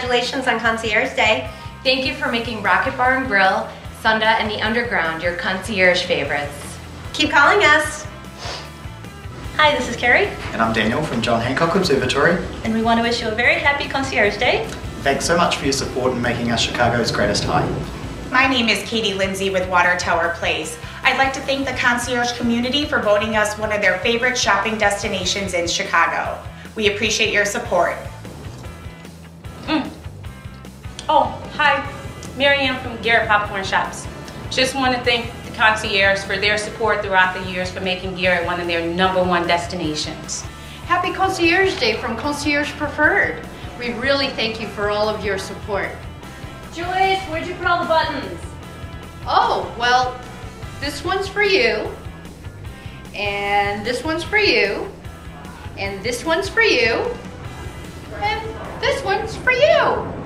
congratulations on Concierge Day. Thank you for making Rockit Bar and Grill, Sunda, and the Underground your concierge favorites. Keep calling us. Hi, this is Carrie, And I'm Daniel from John Hancock Observatory. and we want to wish you a very happy Concierge Day. Thanks so much for your support in making us Chicago's greatest high. My name is Katie Lindsay with Water Tower Place. I'd like to thank the concierge community for voting us one of their favorite shopping destinations in Chicago. We appreciate your support. Hi, from Garrett Popcorn Shops. Just want to thank the concierge for their support throughout the years for making Garrett one of their number one destinations. Happy Concierge Day from Concierge Preferred. We really thank you for all of your support. Joyce, where'd you put all the buttons? Oh, well, this one's for you, and this one's for you, and this one's for you, and this one's for you.